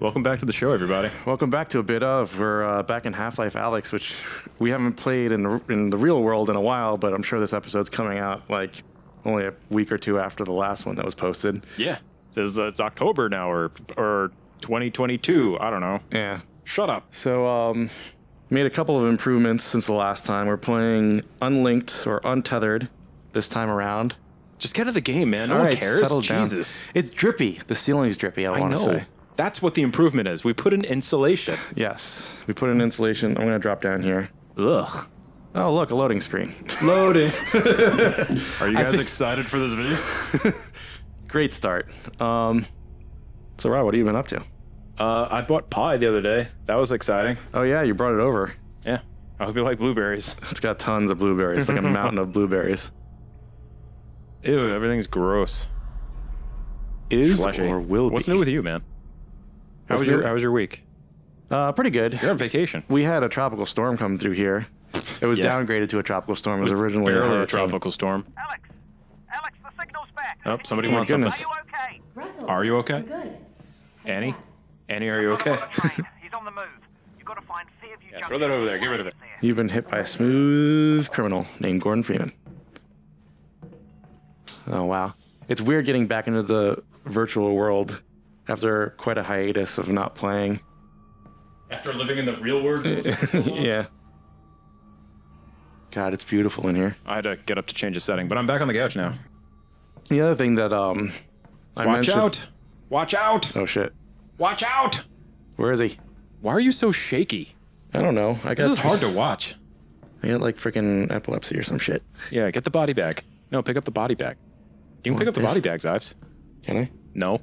Welcome back to the show, everybody. Welcome back to a bit of. We're uh, back in Half-Life Alyx, which we haven't played in the, in the real world in a while, but I'm sure this episode's coming out like only a week or two after the last one that was posted. Yeah, it's, uh, it's October now, or or 2022. I don't know. Yeah. Shut up. So, um, made a couple of improvements since the last time. We're playing unlinked or untethered this time around. Just get out of the game, man. No All one right, cares. settle down. It's drippy. The ceiling's drippy. I, I want to say. That's what the improvement is. We put in insulation. Yes. We put in insulation. I'm gonna drop down here. Ugh. Oh, look, a loading screen. Loading. Are you guys excited for this video? Great start. Um, so Rob, what have you been up to? Uh, I bought pie the other day. That was exciting. Oh yeah, you brought it over. Yeah. I hope you like blueberries. It's got tons of blueberries, like a mountain of blueberries. Ew, everything's gross. Is Fleshy. or will What's be. new with you, man? How was your? How was your week? Uh, pretty good. You're on vacation. We had a tropical storm come through here. It was Yeah. downgraded to a tropical storm. It was originally Barely a hurricane. tropical storm. Alyx! Alyx, the signal's back. Oh, somebody Oh my wants something. Are you okay? Russell, Are you okay? I'm good. How's Annie? that? Annie, are you okay? On the train. He's on the move. You've got to find Fairview Yeah, Junction. throw that over there. Get rid of it. You've been hit by a smooth criminal named Gordon Freeman. Oh wow, it's weird getting back into the virtual world after quite a hiatus of not playing. After living in the real world, yeah. God, it's beautiful in here. I had to get up to change a setting, but I'm back on the couch now. The other thing that um, I Watch mentioned. out! Watch out! Oh shit, Watch out! where is he? Why are you so shaky? I don't know. I got This is hard to watch. I got like freaking epilepsy or some shit. Yeah, get the body bag. No, pick up the body bag. You can pick Want up the body bags, Ives. Can I? No.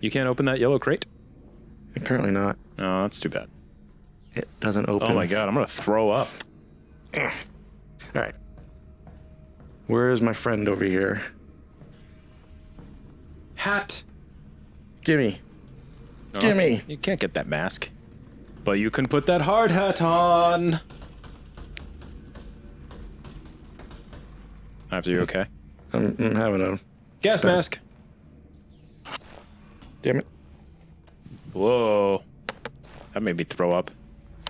You can't open that yellow crate? Apparently not. No, that's too bad. It doesn't open. Oh my god, I'm gonna throw up. All right. Where is my friend over here? Hat. Gimme. No, Gimme. You can't get that mask. But you can put that hard hat on. Ives, are you okay? I'm, I'm having a. Gas Spence. mask. Damn it. Whoa. That made me throw up.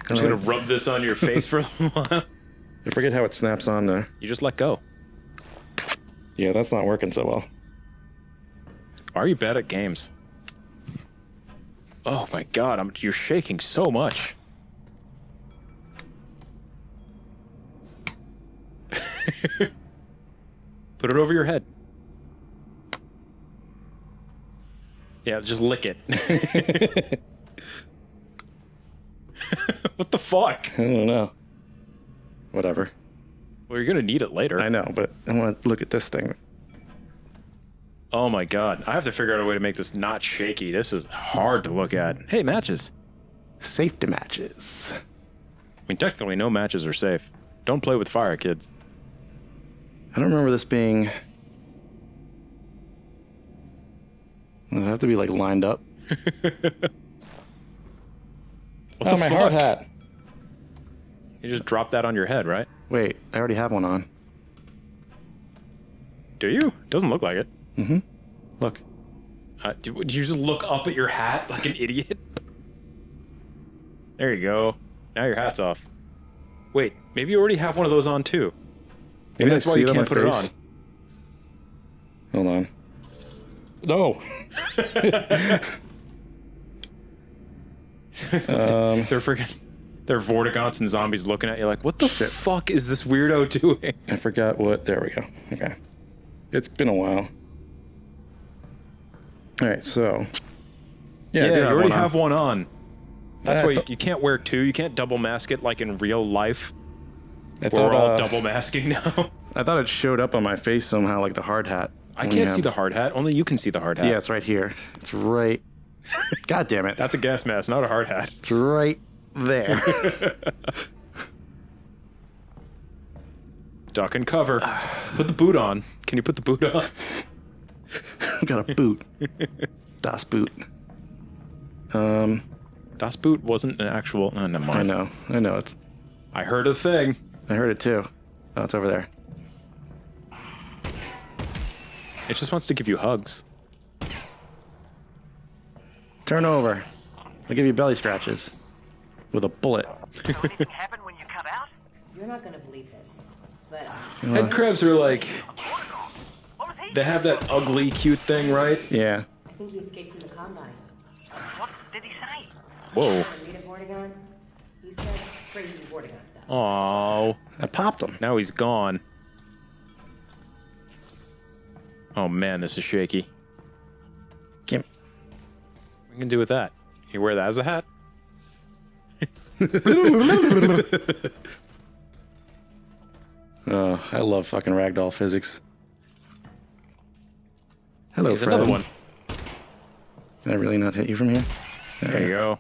I'm just gonna rub this on your face for a while. I forget how it snaps on there. You just let go. Yeah, that's not working so well. Are you bad at games? Oh my god, I'm you're shaking so much. Put it over your head. Yeah, just lick it. what the fuck? I don't know. Whatever. Well, you're gonna need it later. I know, but I want to look at this thing. Oh my god, I have to figure out a way to make this not shaky. This is hard to look at. Hey, matches. Safety matches. I mean, technically, no matches are safe. Don't play with fire, kids. I don't remember this being. Does it have to be like lined up? What oh, the my fuck? hard hat. You just drop that on your head, right? Wait, I already have one on. Do you? Doesn't look like it. Mm-hmm. Look. Uh, do, would you just look up at your hat like an idiot? There you go. Now your hat's off. Wait, maybe you already have one of those on too. Maybe Can I that's why you can't put face? it on. Hold on. No. on. They're freaking. They're Vortigaunts and zombies looking at you like, what the Shit. fuck is this weirdo doing? I forgot what. There we go. Okay. It's been a while. All right, so. Yeah, I do you already one on. have one on. That's I why you, you can't wear two. You can't double mask it like in real life. I we're all uh, double masking now. I thought it showed up on my face somehow, like the hard hat. I can't see the hard hat. Only you can see the hard hat. Yeah, it's right here. It's right. God damn it! That's a gas mask, not a hard hat. It's right there. Duck and cover. Put the boot on. Can you put the boot on? Got a boot. Das Boot. Um, Das Boot wasn't an actual. Oh, never I know, I know. It's. I heard a thing. I heard it too. Oh, it's over there. It just wants to give you hugs. Turn over. I'll give you belly scratches. With a bullet. So happen when you cut out? You're not gonna believe this, but uh, Head crabs are like What was he? they have that ugly, cute thing, right? Yeah. I think he escaped from the combine. What did he say? Whoa. He said crazy Vortigaunt stuff. Oh. I popped him. Now he's gone. Oh man, this is shaky. Kim. What can you do with that? You wear that as a hat? Oh, I love fucking ragdoll physics. Hello, Here's Fred. another one. Did I really not hit you from here? There you go.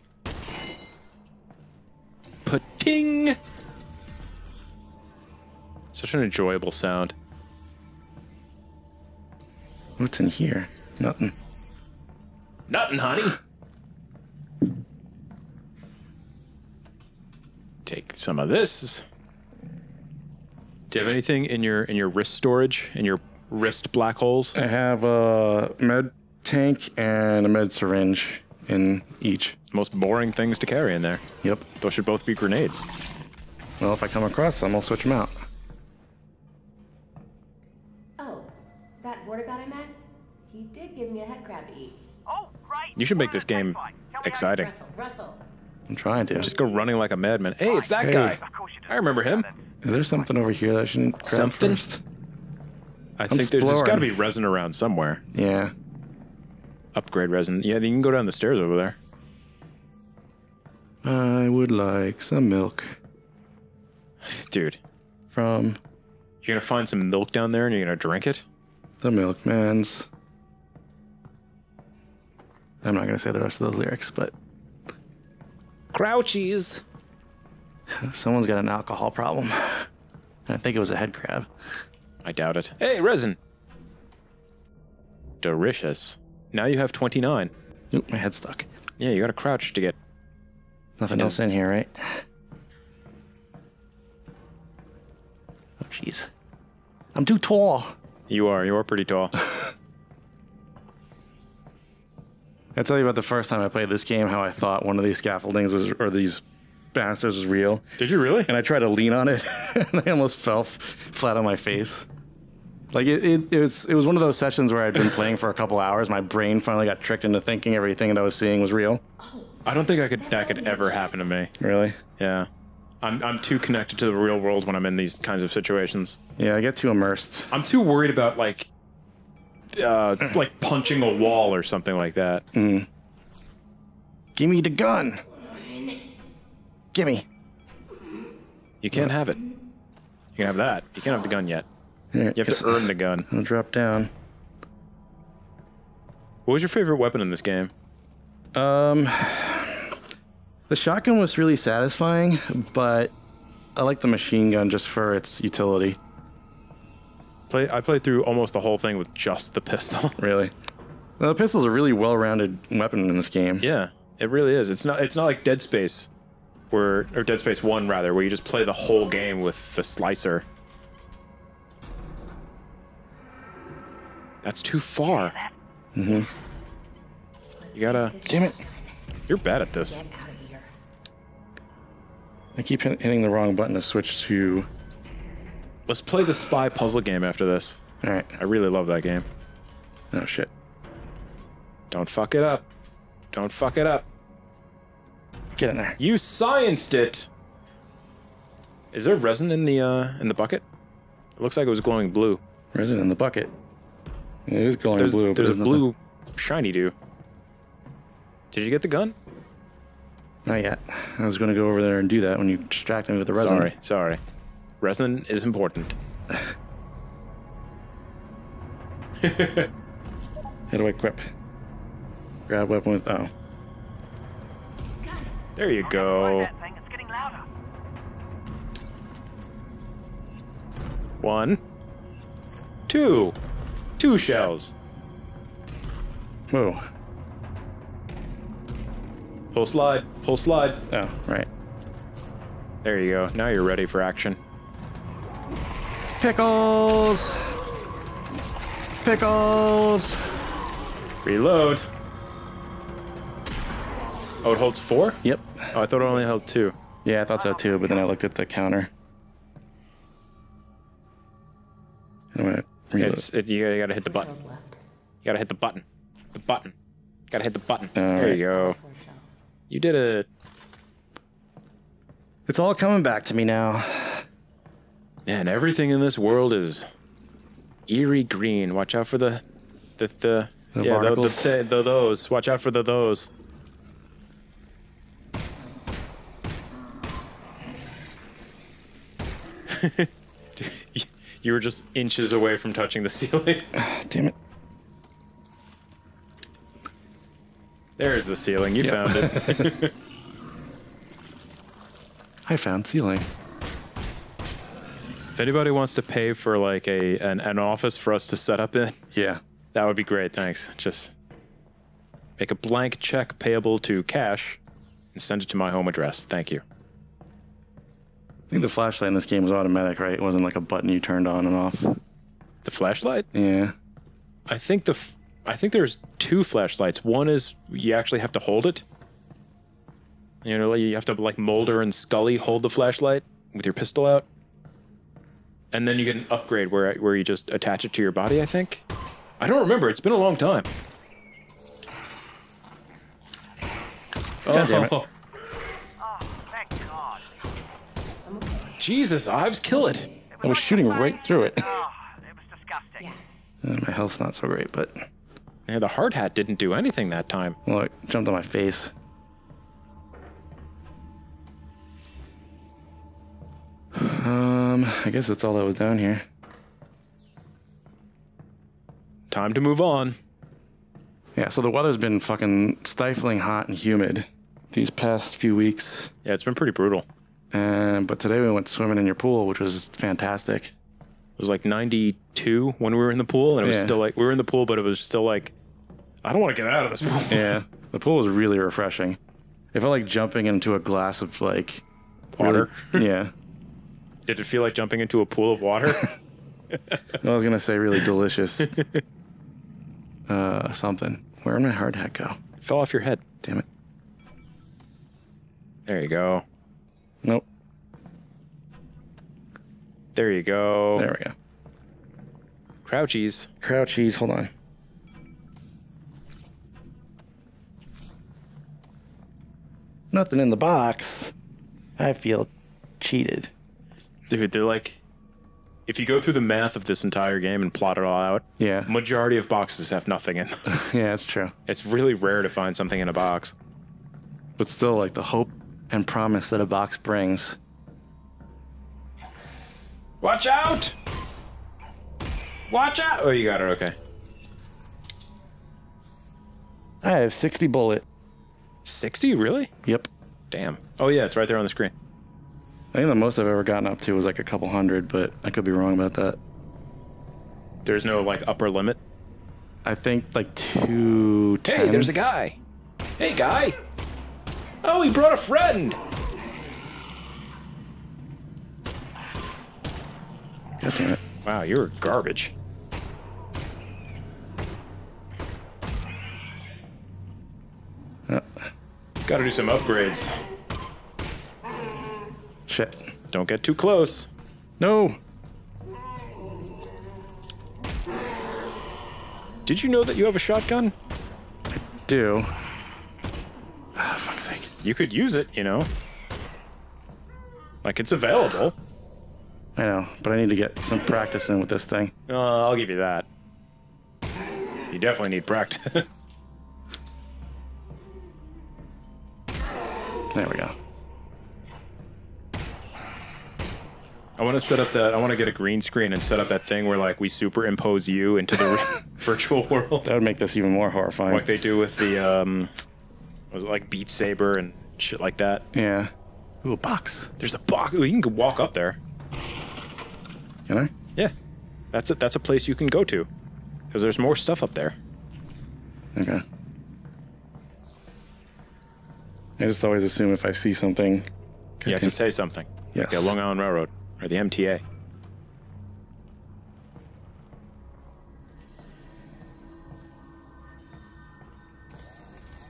Pating! Such an enjoyable sound. What's in here? Nothing. Nothing, honey. Take some of this. Do you have anything in your in your wrist storage? In your wrist black holes? I have a med tank and a med syringe in each. Most boring things to carry in there. Yep. Those should both be grenades. Well, if I come across some, I'll switch them out. You should make this game taste like? Tell me how exciting. Russell, Russell. I'm trying to. Just go running like a madman. Hey, it's that Hey. guy. you- Of course you do. I remember him. Is there something over here that I shouldn't grab Something? first? I think there's, there's got to be resin around somewhere. Yeah. Upgrade resin. Yeah, then you can go down the stairs over there. I would like some milk Dude, from you're gonna find some milk down there and you're gonna drink it? the milkman's. I'm not gonna say the rest of those lyrics, but Crouchies. someone's got an alcohol problem. I think it was a head crab. I doubt it. Hey, resin. Delicious. Now you have 29. Oop, my head stuck. Yeah, you gotta crouch to get. Nothing know- else in here, right? Oh, jeez. I'm too tall. You are. You are pretty tall. I tell you about the first time I played this game, how I thought one of these scaffoldings was, or these bastards was real, Did you really? and I tried to lean on it, and I almost fell flat on my face. Like it, it, it was, it was one of those sessions where I'd been playing for a couple hours. My brain finally got tricked into thinking everything that I was seeing was real. I don't think I could. That could ever happen to me. Really? Yeah. I'm. I'm too connected to the real world when I'm in these kinds of situations. Yeah, I get too immersed. I'm too worried about like, uh, like punching a wall or something like that. Give me the gun. Gimme. You can't have it. You can have that. You can't have the gun yet. You have to earn the gun. I'll drop down. What was your favorite weapon in this game? Um, the shotgun was really satisfying, but I like the machine gun just for its utility. Play. I played through almost the whole thing with just the pistol. Really, the pistol's a really well-rounded weapon in this game. yeah, it really is. It's not. It's not like Dead Space, where or Dead Space One rather, where you just play the whole game with the slicer. That's too far. Mm-hmm. You gotta. Damn it! You're bad at this. Get out of here. I keep hitting the wrong button to switch to. Let's play the spy puzzle game after this. All right. I really love that game. Oh shit. Don't fuck it up. Don't fuck it up. Get in there. You scienced it. Is there resin in the uh in the bucket? It looks like it was glowing blue. Resin in the bucket? It is glowing There's, blue. there's a nothing- blue shiny do. Did you get the gun? Not yet. I was going to go over there and do that when you distract me with the resin. Sorry, sorry. Resin is important. How do I equip? Grab weapon with. Oh. There you go. that thing. It's getting louder. One. Two. Two shells. Whoa. Pull slide. Pull slide. Oh, right. There you go. Now you're ready for action. Pickles! Pickles! Reload. Oh, it holds four? Yep. Oh, I thought it only held two. Yeah, I thought so too, but then I looked at the counter. Reload. It's it, you, gotta hit the button. You gotta hit the button. The button. Gotta hit the button. All there right. you go. You did it. It's all coming back to me now. Man, everything in this world is eerie green. Watch out for the the the, The yeah the, the, the, those. Watch out for the those. You- you were just inches away from touching the ceiling. Damn it. There's the ceiling. You Yep. found it. I found ceiling. If anybody wants to pay for like a an, an office for us to set up in, Yeah. That would be great, thanks. Just make a blank check payable to cash and send it to my home address. Thank you. I think the flashlight in this game was automatic, right? It wasn't like a button you turned on and off. The flashlight? Yeah. I think the f- I think there's two flashlights. One is you actually have to hold it. You know, you have to like Mulder and Scully hold the flashlight with your pistol out. And then you get an upgrade where where you just attach it to your body, I think. I don't remember. It's been a long time. God damn it. Oh, Oh, thank God. Jesus, Ives, kill it. I was shooting right through it. Oh, it was disgusting. Yeah. Uh, my health's not so great, but Yeah, the hard hat didn't do anything that time. well, it jumped on my face. I guess that's all that was down here. Time to move on. Yeah, so the weather's been fucking stifling hot and humid these past few weeks. Yeah, it's been pretty brutal. And but today we went swimming in your pool, which was fantastic. It was like 92 when we were in the pool, and it was Yeah. still like we were in the pool, but it was still like, I don't want to get out of this pool. Yeah, the pool was really refreshing. It felt like jumping into a glass of like Water. really- yeah, Did it feel like jumping into a pool of water? I was gonna say really delicious. uh, something. Where did my hard hat go? Fell off your head. Damn it. There you go. Nope. There you go. There we go. Crouchies. Crouchies. Hold on. Nothing in the box. I feel cheated. Dude, they're like, if you go through the math of this entire game and plot it all out, Yeah. majority of boxes have nothing in them. Yeah, that's true. it's really rare to find something in a box. But still, like the hope and promise that a box brings. Watch out! Watch out! Oh, you got it. Okay. I have 60 bullet. 60? Really? Yep. Damn. Oh, yeah, it's right there on the screen. I think the most I've ever gotten up to was like a couple hundred, but I could be wrong about that. There's no, like, upper limit. I think like two. Hey, there's a guy. Hey, guy. Oh, he brought a friend. God damn it. Wow, you're garbage. Uh, Got to do some upgrades. Shit. Don't get too close. No. Did you know that you have a shotgun? Do. Ah, fuck's sake. You could use it, you know. Like it's available. I know, but I need to get some practice in with this thing. Uh, I'll give you that. You definitely need practice. There we go. I want to set up that. I want to get a green screen and set up that thing where like we superimpose you into the virtual world, That would make this even more horrifying. like they do with the um, was it like Beat Saber and shit like that. yeah. Ooh, a box. There's a box. Ooh, you can walk up there. Can I? Yeah, that's a, that's a place you can go to, because there's more stuff up there. Okay. I just always assume if I see something. You have to say something. Yes. Like Long Island Railroad or the MTA.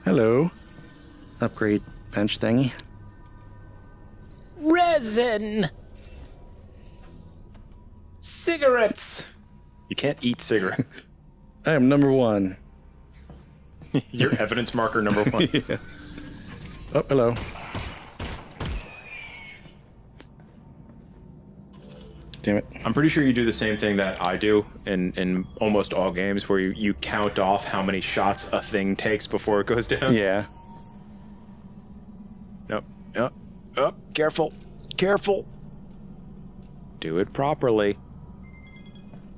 Hello. upgrade bench thingy. Resin. Cigarettes. You can't eat cigarette. I am number one. Your evidence marker number one. Oh, hello. Damn it. I'm pretty sure you do the same thing that I do in, in almost all games where you, you count off how many shots a thing takes before it goes down. Yeah. Nope. Yep. Oh, careful. Careful. Do it properly.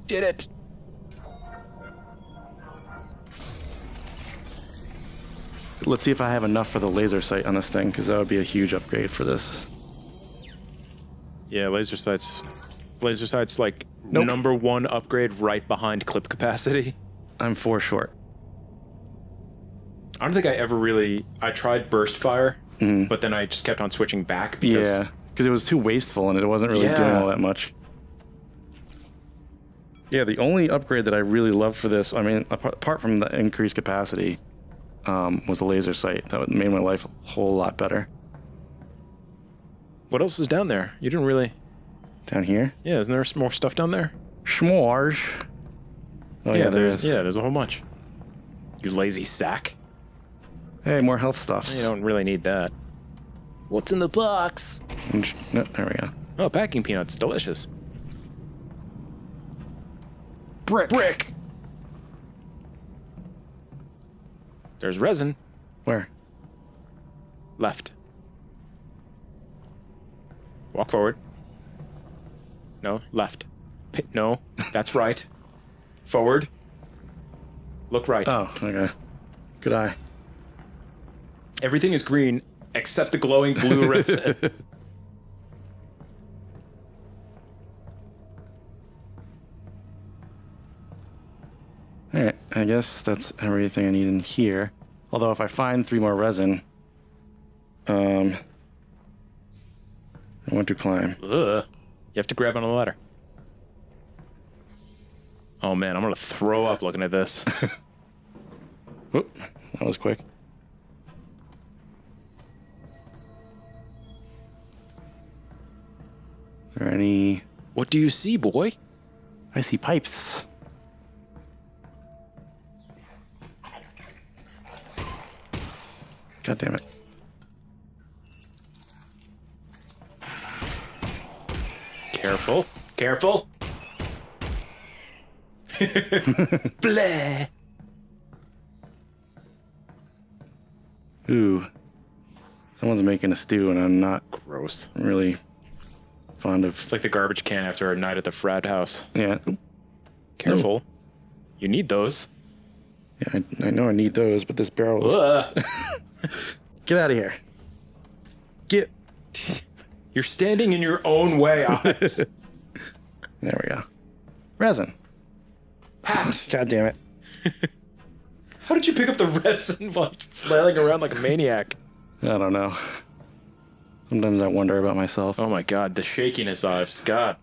Did it. Let's see if I have enough for the laser sight on this thing, because that would be a huge upgrade for this. Yeah, laser sights. Laser sights like Nope. number one upgrade right behind clip capacity. I'm four short. I don't think I ever really. I tried burst fire, Mhm. but then I just kept on switching back because Yeah, because it was too wasteful and it wasn't really doing all that much. Yeah, the only upgrade that I really loved for this, I mean, apart, apart from the increased capacity, um, was the laser sight. That made my life a whole lot better. what else is down there? You didn't really. Down here, Yeah, isn't there more stuff down there? Schmorge. Oh yeah, there there's yeah, there's a whole bunch. You lazy sack. Hey, more health stuffs. You don't really need that. What's in the box? Mm, no, there we go. Oh, packing peanuts, delicious. Brick. Brick. There's resin. Where? Left. Walk forward. No, left. P- no, that's right. Forward. Look right. Oh, okay. Good eye. Everything is green except the glowing blue resin. All right, I guess that's everything I need in here. Although if I find three more resin, um, I want to climb. Ugh. You have to grab on the ladder. Oh man, I'm gonna throw up looking at this. Whoop, that was quick. Is there any? what do you see, boy? I see pipes. God damn it. Careful. Careful. Blah. Ooh. Someone's making a stew, and I'm not Gross. Really fond of. It's like the garbage can after a night at the frat house. Yeah. Careful. You need those. Yeah, I, I know I need those, but this barrel is. Get out of here. Get. You're standing in your own way, Ives. There we go. Resin. Pat. God damn it. How did you pick up the resin while flailing around like a maniac? I don't know. Sometimes I wonder about myself. Oh my god, the shakiness, Ives. God.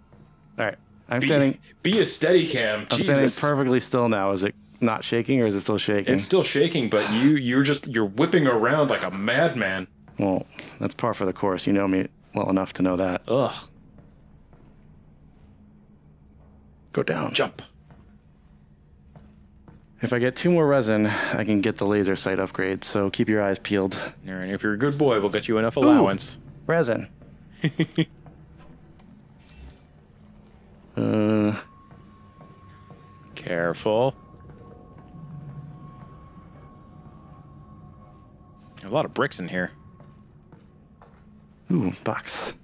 All right. I'm standing. Be a steady cam. I'm standing perfectly still now. Is it not shaking or is it still shaking? It's still shaking, but you you're just you're whipping around like a madman. Well, that's par for the course. You know me well enough to know that. Ugh. Go down. Jump. If I get two more resin, I can get the laser sight upgrade. So keep your eyes peeled. All right, if you're a good boy, we'll get you enough allowance. Resin. uh, Careful. A lot of bricks in here. ooh, box.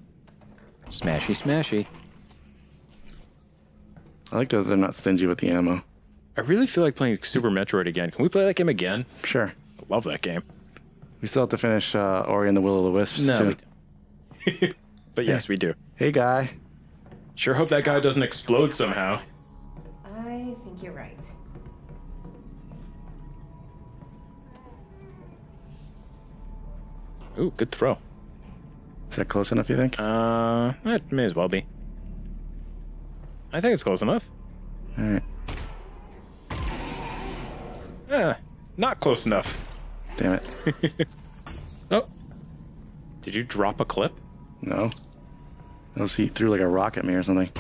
Smashy, smashy. I like that they're not stingy with the ammo. I really feel like playing Super Metroid again. Can we play that game again? Sure. I love that game. We still have to finish uh, Ori and the Will of the Wisps No, too. we but yes, we do. Hey, guy. Sure hope that guy doesn't explode somehow. I think you're right. Ooh, good throw. Is that close enough? You think? Uh, it may as well be. I think it's close enough. All right. Eh, not close enough. Damn it. Oh. Did you drop a clip? No. I'll see through like a rock at me or something.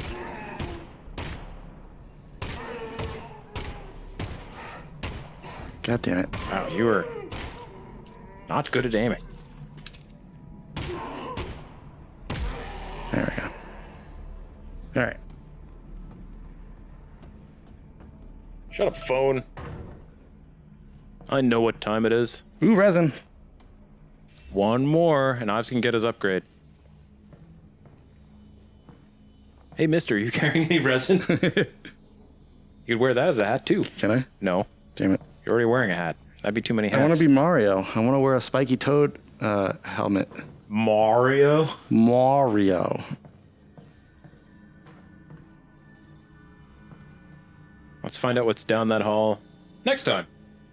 God damn it. Wow, you were not good at aiming. There we go. All right. Shut up, phone. I know what time it is. Ooh, resin. One more, and Ives can get his upgrade. Hey, mister, are you carrying any resin? you could wear that as a hat, too. Can I? No, Damn it. you're already wearing a hat. That'd be too many hats. I want to be Mario. I want to wear a spiky toad uh, helmet. Mario. Mario. Let's find out what's down that hall next time.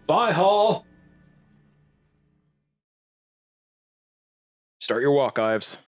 Bye, hall. Start your walk, Ives.